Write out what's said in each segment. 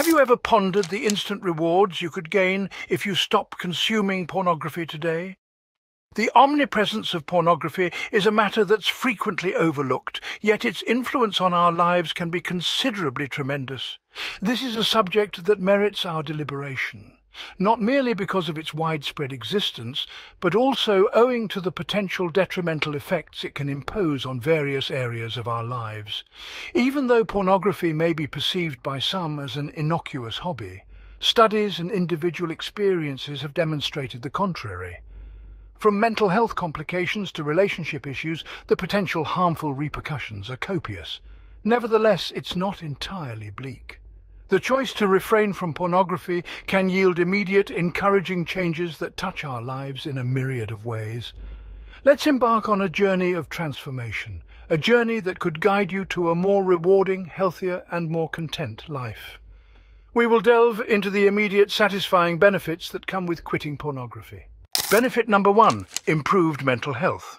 Have you ever pondered the instant rewards you could gain if you stopped consuming pornography today? The omnipresence of pornography is a matter that's frequently overlooked, yet its influence on our lives can be considerably tremendous. This is a subject that merits our deliberation not merely because of its widespread existence, but also owing to the potential detrimental effects it can impose on various areas of our lives. Even though pornography may be perceived by some as an innocuous hobby, studies and individual experiences have demonstrated the contrary. From mental health complications to relationship issues, the potential harmful repercussions are copious. Nevertheless, it's not entirely bleak. The choice to refrain from pornography can yield immediate, encouraging changes that touch our lives in a myriad of ways. Let's embark on a journey of transformation, a journey that could guide you to a more rewarding, healthier and more content life. We will delve into the immediate satisfying benefits that come with quitting pornography. Benefit number one, improved mental health.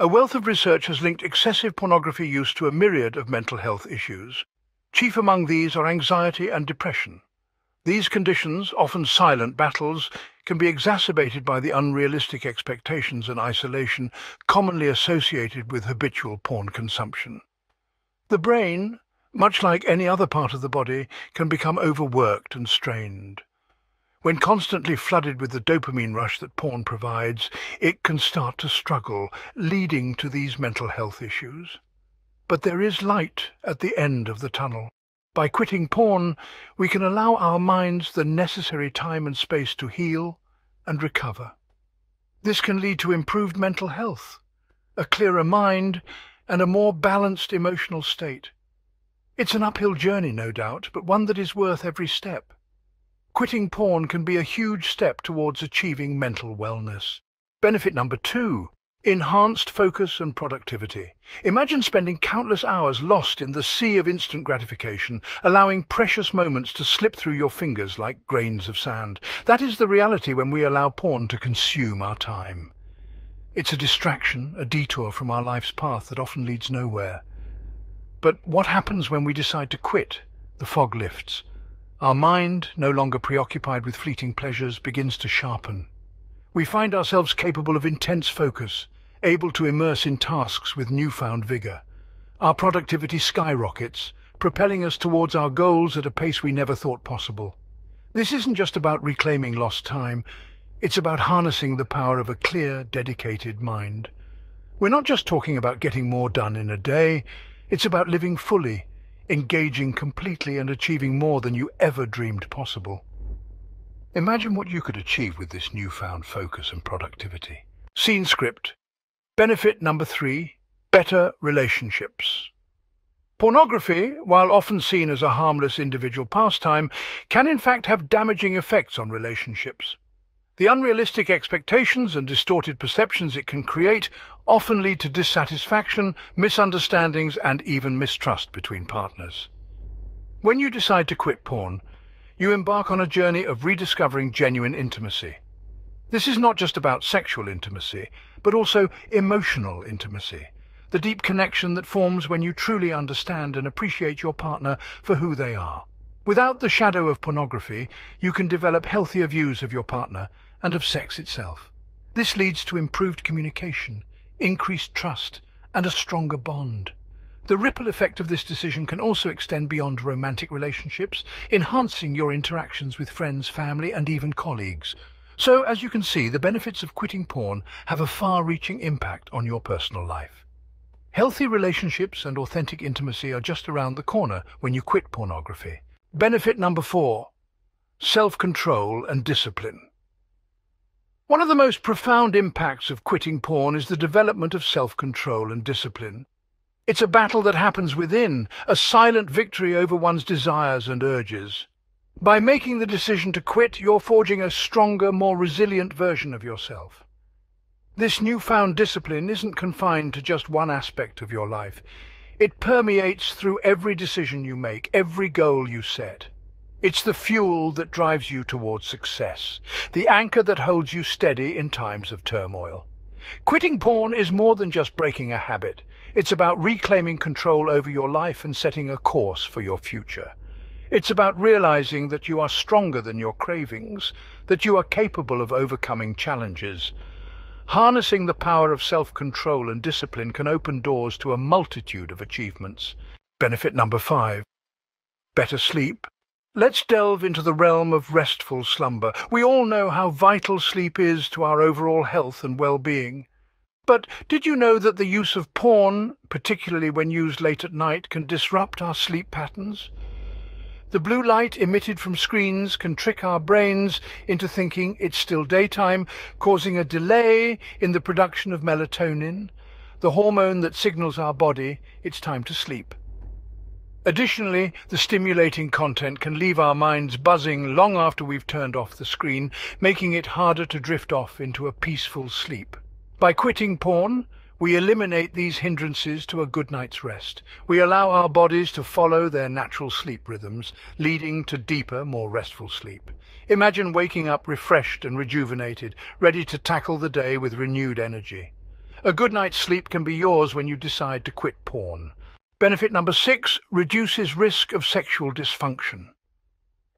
A wealth of research has linked excessive pornography use to a myriad of mental health issues. Chief among these are anxiety and depression. These conditions, often silent battles, can be exacerbated by the unrealistic expectations and isolation commonly associated with habitual porn consumption. The brain, much like any other part of the body, can become overworked and strained. When constantly flooded with the dopamine rush that porn provides, it can start to struggle, leading to these mental health issues. But there is light at the end of the tunnel. By quitting porn, we can allow our minds the necessary time and space to heal and recover. This can lead to improved mental health, a clearer mind, and a more balanced emotional state. It's an uphill journey, no doubt, but one that is worth every step. Quitting porn can be a huge step towards achieving mental wellness. Benefit number two, Enhanced focus and productivity. Imagine spending countless hours lost in the sea of instant gratification, allowing precious moments to slip through your fingers like grains of sand. That is the reality when we allow porn to consume our time. It's a distraction, a detour from our life's path that often leads nowhere. But what happens when we decide to quit? The fog lifts. Our mind, no longer preoccupied with fleeting pleasures, begins to sharpen. We find ourselves capable of intense focus, able to immerse in tasks with newfound vigour. Our productivity skyrockets, propelling us towards our goals at a pace we never thought possible. This isn't just about reclaiming lost time, it's about harnessing the power of a clear, dedicated mind. We're not just talking about getting more done in a day, it's about living fully, engaging completely and achieving more than you ever dreamed possible. Imagine what you could achieve with this newfound focus and productivity. Scene script Benefit number three, better relationships. Pornography, while often seen as a harmless individual pastime, can in fact have damaging effects on relationships. The unrealistic expectations and distorted perceptions it can create often lead to dissatisfaction, misunderstandings and even mistrust between partners. When you decide to quit porn, you embark on a journey of rediscovering genuine intimacy. This is not just about sexual intimacy, but also emotional intimacy, the deep connection that forms when you truly understand and appreciate your partner for who they are. Without the shadow of pornography, you can develop healthier views of your partner and of sex itself. This leads to improved communication, increased trust, and a stronger bond. The ripple effect of this decision can also extend beyond romantic relationships, enhancing your interactions with friends, family, and even colleagues. So, as you can see, the benefits of quitting porn have a far-reaching impact on your personal life. Healthy relationships and authentic intimacy are just around the corner when you quit pornography. Benefit number four, self-control and discipline. One of the most profound impacts of quitting porn is the development of self-control and discipline. It's a battle that happens within, a silent victory over one's desires and urges. By making the decision to quit, you're forging a stronger, more resilient version of yourself. This newfound discipline isn't confined to just one aspect of your life. It permeates through every decision you make, every goal you set. It's the fuel that drives you towards success, the anchor that holds you steady in times of turmoil. Quitting porn is more than just breaking a habit. It's about reclaiming control over your life and setting a course for your future. It's about realizing that you are stronger than your cravings, that you are capable of overcoming challenges. Harnessing the power of self-control and discipline can open doors to a multitude of achievements. Benefit number five. Better sleep. Let's delve into the realm of restful slumber. We all know how vital sleep is to our overall health and well-being. But did you know that the use of porn, particularly when used late at night, can disrupt our sleep patterns? The blue light emitted from screens can trick our brains into thinking it's still daytime, causing a delay in the production of melatonin, the hormone that signals our body it's time to sleep. Additionally, the stimulating content can leave our minds buzzing long after we've turned off the screen, making it harder to drift off into a peaceful sleep. By quitting porn, we eliminate these hindrances to a good night's rest. We allow our bodies to follow their natural sleep rhythms, leading to deeper, more restful sleep. Imagine waking up refreshed and rejuvenated, ready to tackle the day with renewed energy. A good night's sleep can be yours when you decide to quit porn. Benefit number six reduces risk of sexual dysfunction.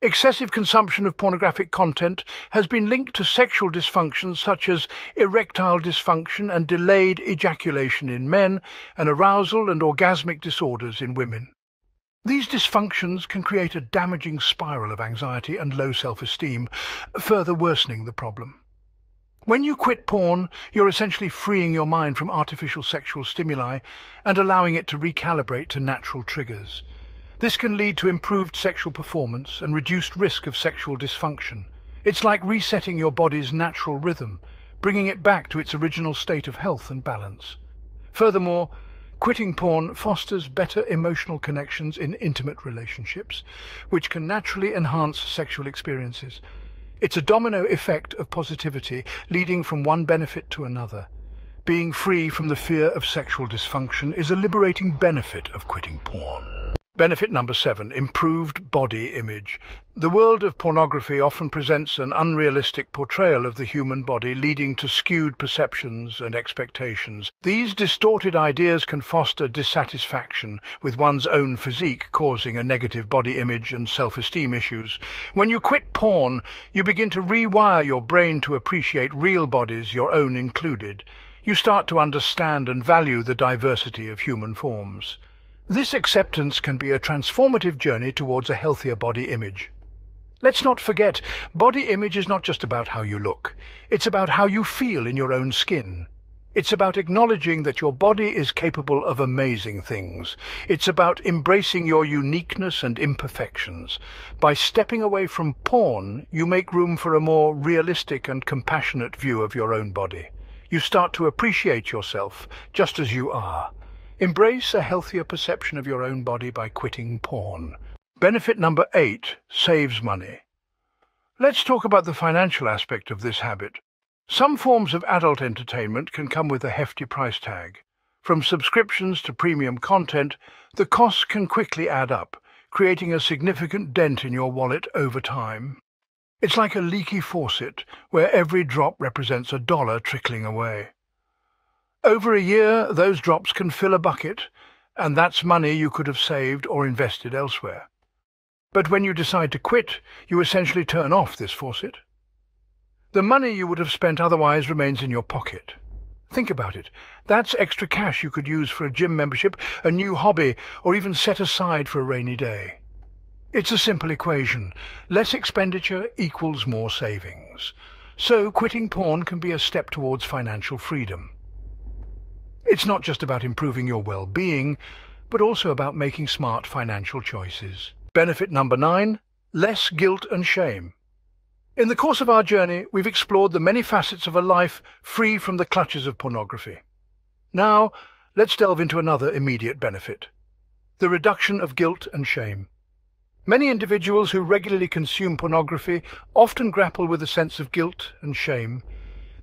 Excessive consumption of pornographic content has been linked to sexual dysfunctions such as erectile dysfunction and delayed ejaculation in men, and arousal and orgasmic disorders in women. These dysfunctions can create a damaging spiral of anxiety and low self-esteem, further worsening the problem. When you quit porn, you're essentially freeing your mind from artificial sexual stimuli and allowing it to recalibrate to natural triggers. This can lead to improved sexual performance and reduced risk of sexual dysfunction. It's like resetting your body's natural rhythm, bringing it back to its original state of health and balance. Furthermore, quitting porn fosters better emotional connections in intimate relationships, which can naturally enhance sexual experiences. It's a domino effect of positivity, leading from one benefit to another. Being free from the fear of sexual dysfunction is a liberating benefit of quitting porn. Benefit number seven, improved body image. The world of pornography often presents an unrealistic portrayal of the human body, leading to skewed perceptions and expectations. These distorted ideas can foster dissatisfaction with one's own physique, causing a negative body image and self-esteem issues. When you quit porn, you begin to rewire your brain to appreciate real bodies, your own included. You start to understand and value the diversity of human forms. This acceptance can be a transformative journey towards a healthier body image. Let's not forget, body image is not just about how you look. It's about how you feel in your own skin. It's about acknowledging that your body is capable of amazing things. It's about embracing your uniqueness and imperfections. By stepping away from porn, you make room for a more realistic and compassionate view of your own body. You start to appreciate yourself just as you are. Embrace a healthier perception of your own body by quitting porn. Benefit number eight saves money. Let's talk about the financial aspect of this habit. Some forms of adult entertainment can come with a hefty price tag. From subscriptions to premium content, the costs can quickly add up, creating a significant dent in your wallet over time. It's like a leaky faucet, where every drop represents a dollar trickling away. Over a year, those drops can fill a bucket, and that's money you could have saved or invested elsewhere. But when you decide to quit, you essentially turn off this faucet. The money you would have spent otherwise remains in your pocket. Think about it. That's extra cash you could use for a gym membership, a new hobby, or even set aside for a rainy day. It's a simple equation. Less expenditure equals more savings. So quitting porn can be a step towards financial freedom. It's not just about improving your well-being, but also about making smart financial choices. Benefit number nine, less guilt and shame. In the course of our journey, we've explored the many facets of a life free from the clutches of pornography. Now, let's delve into another immediate benefit, the reduction of guilt and shame. Many individuals who regularly consume pornography often grapple with a sense of guilt and shame.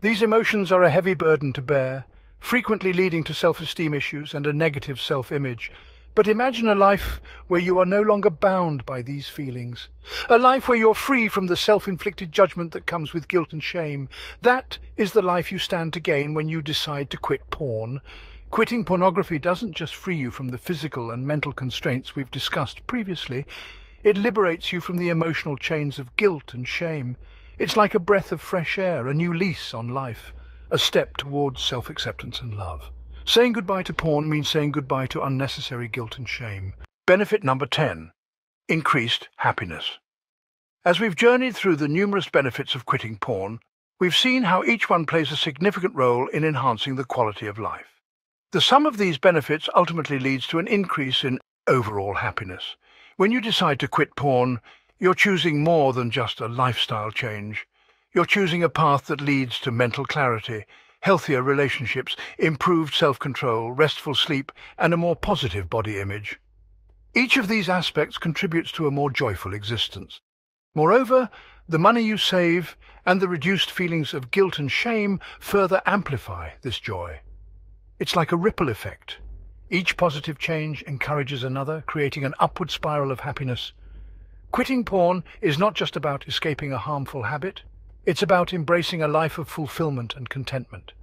These emotions are a heavy burden to bear, frequently leading to self-esteem issues and a negative self-image. But imagine a life where you are no longer bound by these feelings. A life where you're free from the self-inflicted judgment that comes with guilt and shame. That is the life you stand to gain when you decide to quit porn. Quitting pornography doesn't just free you from the physical and mental constraints we've discussed previously. It liberates you from the emotional chains of guilt and shame. It's like a breath of fresh air, a new lease on life, a step towards self-acceptance and love. Saying goodbye to porn means saying goodbye to unnecessary guilt and shame. Benefit number 10. Increased happiness. As we've journeyed through the numerous benefits of quitting porn, we've seen how each one plays a significant role in enhancing the quality of life. The sum of these benefits ultimately leads to an increase in overall happiness. When you decide to quit porn, you're choosing more than just a lifestyle change. You're choosing a path that leads to mental clarity, healthier relationships, improved self-control, restful sleep, and a more positive body image. Each of these aspects contributes to a more joyful existence. Moreover, the money you save and the reduced feelings of guilt and shame further amplify this joy. It's like a ripple effect. Each positive change encourages another, creating an upward spiral of happiness. Quitting porn is not just about escaping a harmful habit, it's about embracing a life of fulfillment and contentment.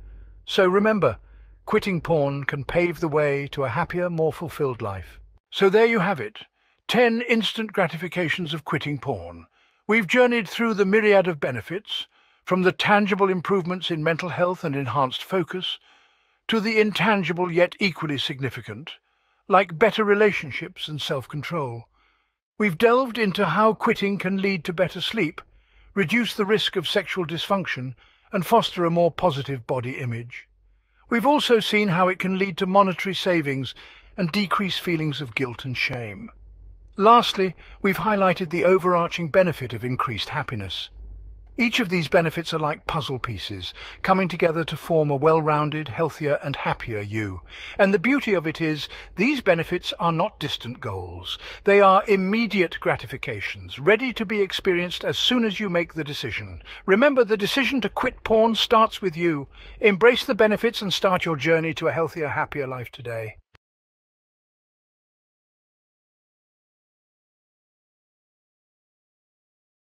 So remember, quitting porn can pave the way to a happier, more fulfilled life. So there you have it, 10 instant gratifications of quitting porn. We've journeyed through the myriad of benefits, from the tangible improvements in mental health and enhanced focus, to the intangible yet equally significant, like better relationships and self-control. We've delved into how quitting can lead to better sleep, reduce the risk of sexual dysfunction, and foster a more positive body image. We've also seen how it can lead to monetary savings and decrease feelings of guilt and shame. Lastly, we've highlighted the overarching benefit of increased happiness. Each of these benefits are like puzzle pieces, coming together to form a well-rounded, healthier and happier you. And the beauty of it is, these benefits are not distant goals. They are immediate gratifications, ready to be experienced as soon as you make the decision. Remember, the decision to quit porn starts with you. Embrace the benefits and start your journey to a healthier, happier life today.